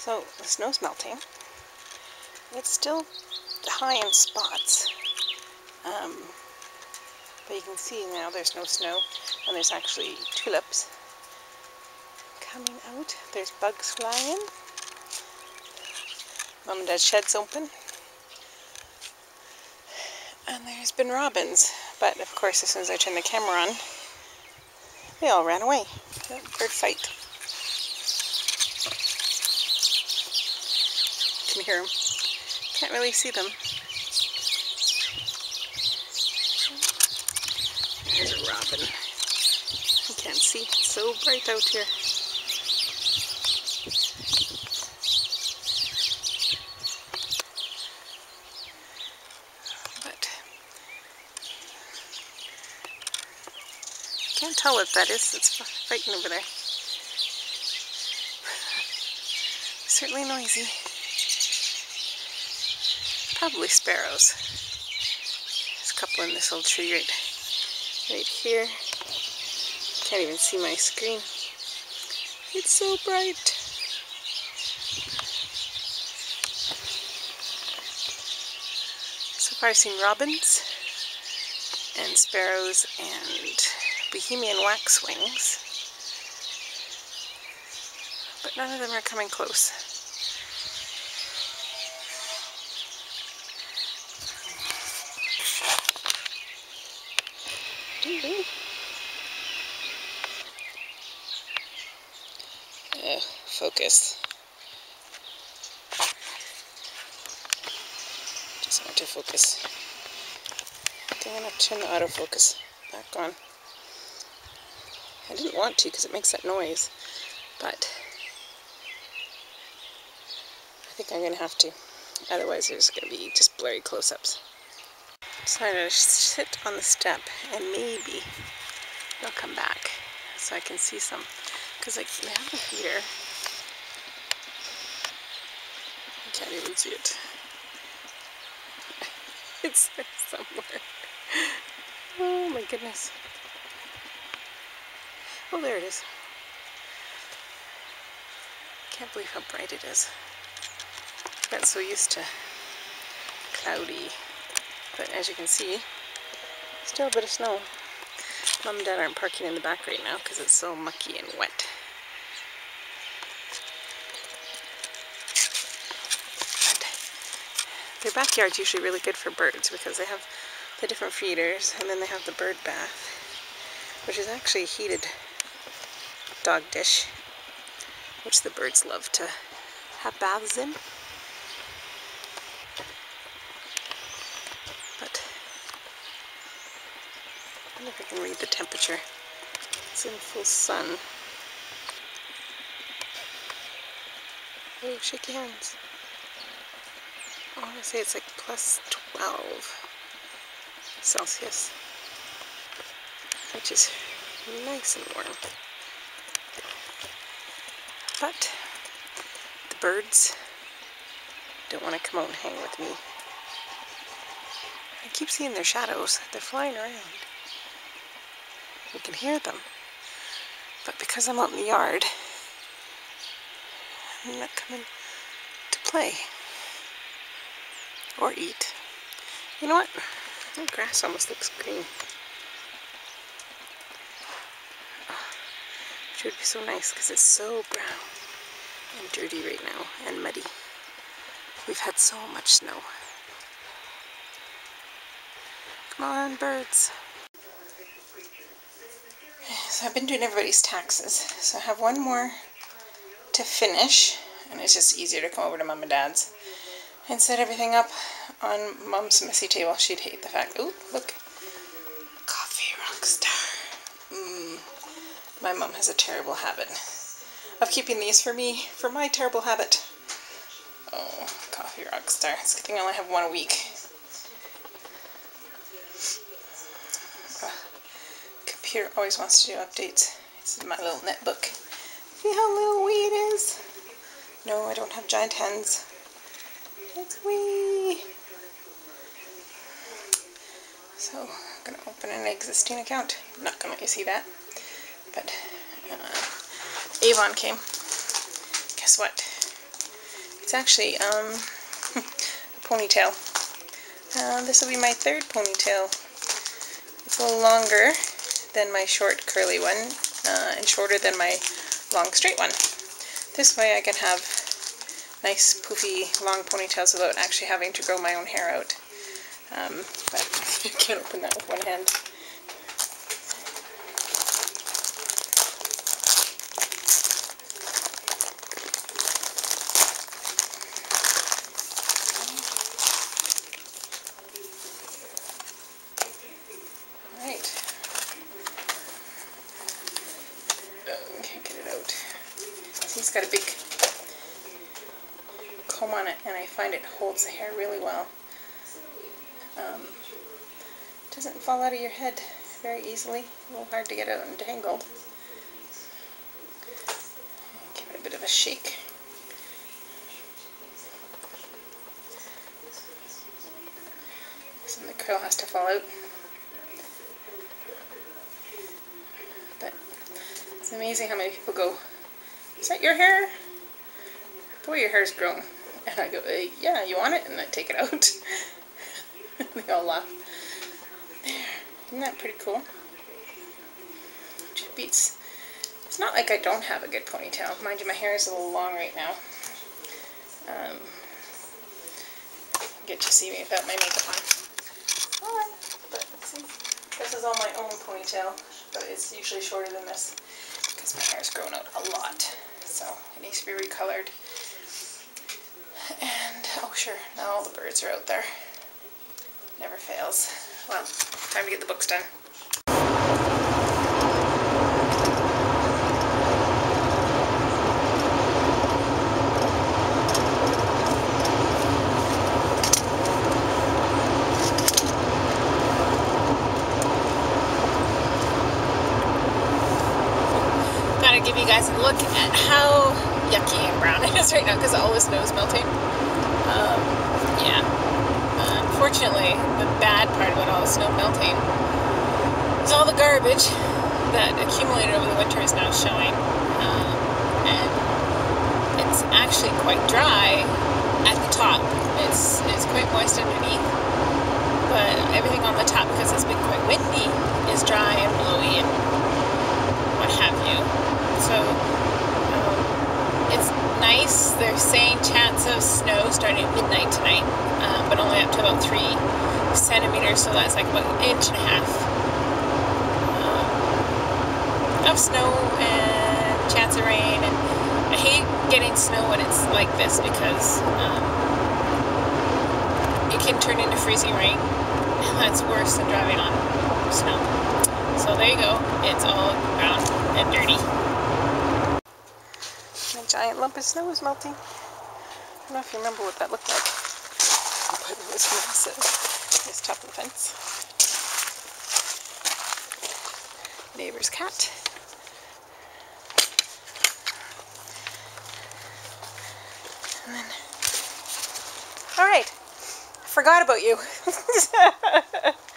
So the snow's melting. It's still high in spots. Um, but you can see now there's no snow and there's actually tulips coming out. There's bugs flying. Mom and Dad's shed's open. And there's been robins. But of course, as soon as I turn the camera on, they all ran away. Bird fight. Can hear them. Can't really see them. There's a robin. You can't see. It's so bright out here. But can't tell what that is. It's fighting over there. Certainly noisy. Probably sparrows. There's a couple in this old tree right, right here. Can't even see my screen. It's so bright. So far I've seen robins and sparrows and Bohemian waxwings, but none of them are coming close. Focus. Just want to focus. Okay, I'm going to turn the autofocus back on. I didn't want to because it makes that noise, but I think I'm going to have to. Otherwise there's going to be just blurry close-ups. Decided to sit on the step and maybe they'll come back so I can see some. Because I have a feeder. I can't even see it. it's there somewhere. Oh my goodness. Oh, there it is. Can't believe how bright it is. I got so used to cloudy, but as you can see, still a bit of snow. Mom and Dad aren't parking in the back right now because it's so mucky and wet. their backyard's usually really good for birds because they have the different feeders and then they have the bird bath, which is actually a heated dog dish, which the birds love to have baths in. But I wonder if I can read the temperature. It's in full sun. Oh, shaky hands. I want to say it's like plus 12 Celsius, which is nice and warm. But the birds don't want to come out and hang with me. I keep seeing their shadows. They're flying around. You can hear them. But because I'm out in the yard, I'm not coming to play or eat. You know what? The grass almost looks green. Which would be so nice because it's so brown and dirty right now and muddy. We've had so much snow. Come on, birds. So I've been doing everybody's taxes. So I have one more to finish, and it's just easier to come over to mom and dad's and set everything up on mom's messy table. She'd hate the fact. Oh, look. Coffee rockstar. Mmm. My mom has a terrible habit of keeping these for me, for my terrible habit. Oh, coffee rockstar. It's a good thing I only have one a week. Computer always wants to do updates. This is my little netbook. See how little wee it is? No, I don't have giant hands. It's wee. So, I'm going to open an existing account. I'm not going to let you see that. But uh, Avon came. Guess what? It's actually um, a ponytail. Uh, this will be my third ponytail. It's a little longer than my short curly one uh, and shorter than my long straight one. This way I can have nice poofy long ponytails without actually having to grow my own hair out. Um, but you can't open that with one hand. He's got a big comb on it and I find it holds the hair really well. Um, doesn't fall out of your head very easily. A little hard to get out untangled. Give it a bit of a shake. So the curl has to fall out. It's amazing how many people go is that your hair? Boy, your hair's grown. And I go, uh, yeah, you want it? And I take it out. they all laugh. There. Isn't that pretty cool? It beats. It's not like I don't have a good ponytail. Mind you, my hair is a little long right now. Um, get to see me without my makeup on. Alright, but see, this is all my own ponytail, but it's usually shorter than this because my hair's grown out a lot so it needs to be recolored. And, oh sure, now all the birds are out there. Never fails. Well, time to get the books done. Give you guys a look at how yucky and brown it is right now because all the snow is melting. Um, yeah. Unfortunately, the bad part about all the snow melting is all the garbage that accumulated over the winter is now showing. Um, and it's actually quite dry at the top. It's, it's quite moist underneath. But everything on the top, because it's been quite windy, is dry and blowy and what have you. So um, it's nice. They're saying chance of at midnight tonight, um, but only up to about three centimeters, so that's like about an inch and a half um, of snow and chance of rain. And I hate getting snow when it's like this because um, it can turn into freezing rain, and that's worse than driving on snow. So there you go. It's all brown and dirty My giant lump of snow is melting. I don't know if you remember what that looked like. But it was massive. This top of the fence. Neighbor's cat. And then, all right, forgot about you.